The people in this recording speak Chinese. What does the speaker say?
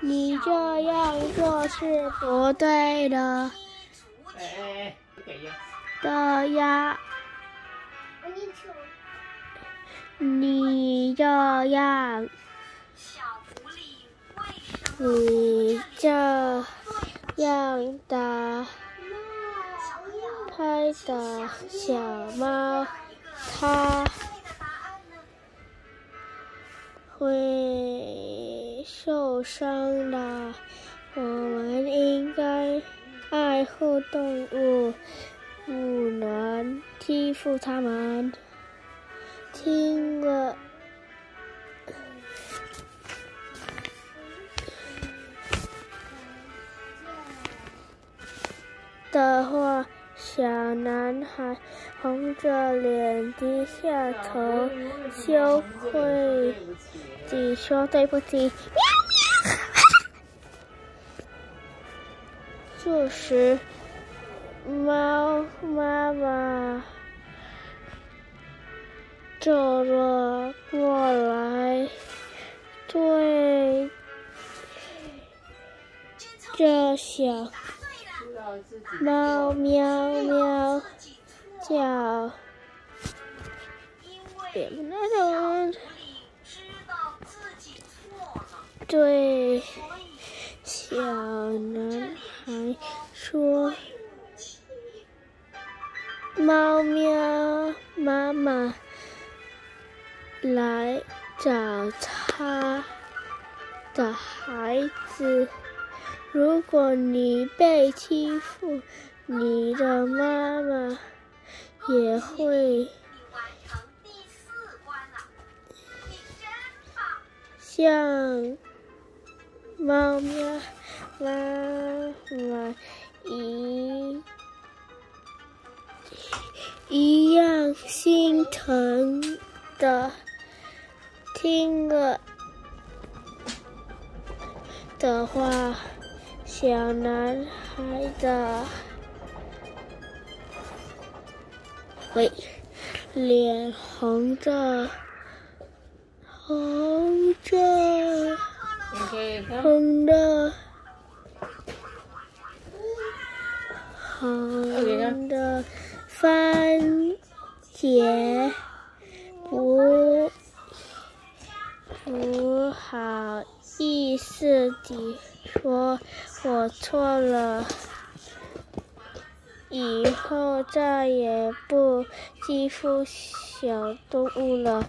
你这样做是不对的。的呀。你这样，你这样的拍的小猫，它会受伤的。我们应该爱护动物，不能欺负它们。听了的话，小男孩红着脸低下头，羞愧地说：“对不起。”。这时，猫妈妈。走了过来，对着小猫喵喵叫，对小男孩说：“猫喵妈妈。”来找他的孩子。如果你被欺负，你的妈妈也会像猫喵妈妈一一样心疼的。听了的话，小男孩的喂脸红着，红着，红的，红的番茄不。不好自己说：“我错了，以后再也不欺负小动物了。”